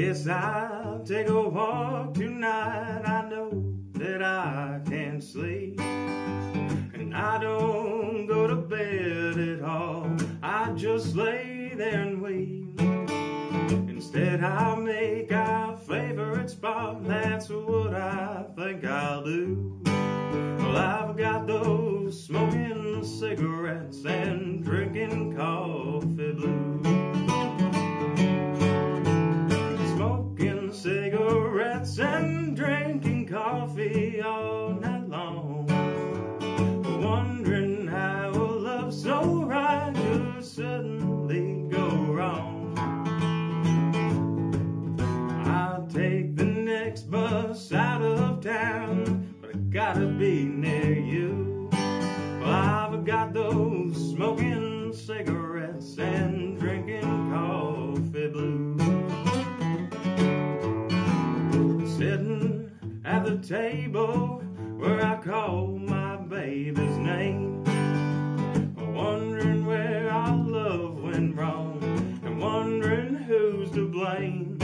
guess I'll take a walk tonight. I know that I can't sleep. And I don't go to bed at all. I just lay there and weep. Instead, I'll make our favorite spot. That's what I think I'll do. Well, I've got those smoking cigarettes and drinking coffee all night long. Wondering how a love so right could suddenly go wrong. I'll take the next bus out of town, but I gotta be near you. Well, I've got those smoking at the table where I call my baby's name. Wondering where our love went wrong and wondering who's to blame.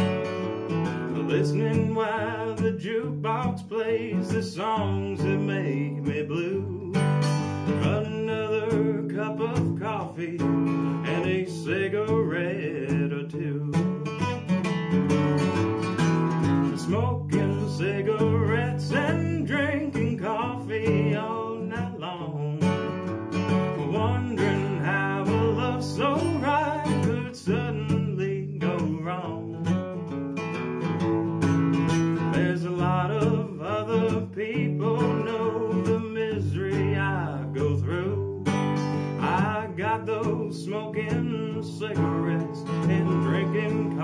Listening while the jukebox plays the songs that make me blue. Another cup of coffee and a cigarette or two. Smoking cigarettes and drinking coffee all night long. Wondering how a love so right could suddenly go wrong. There's a lot of other people know the misery I go through. I got those smoking cigarettes and drinking